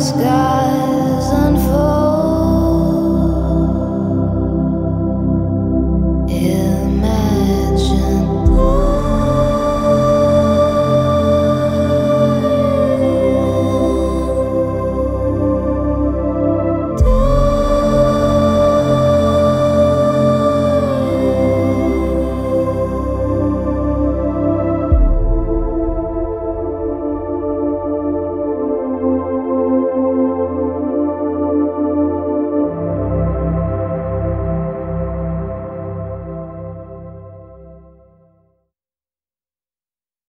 sky.